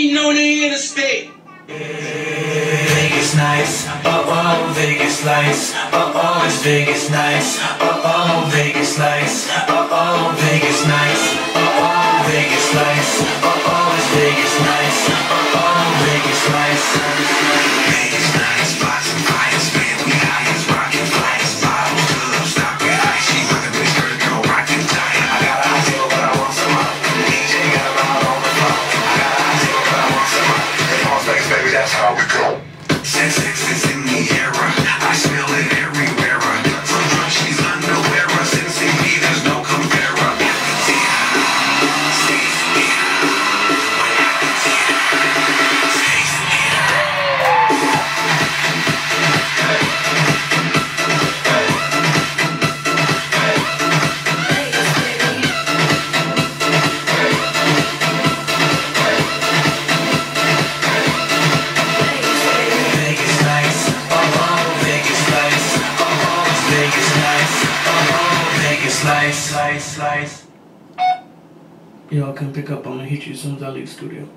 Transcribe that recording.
speeding on the interstate. Vegas nights, oh oh, Vegas lights, oh oh, it's Vegas nights, oh oh, Vegas lights, oh oh, Vegas nights, oh oh, Vegas lights, oh oh, it's Vegas nights, that's how we go. Sex, sex is in the air. Lights, lights. Y'all can pick up. I'm gonna hit you as soon as I leave studio.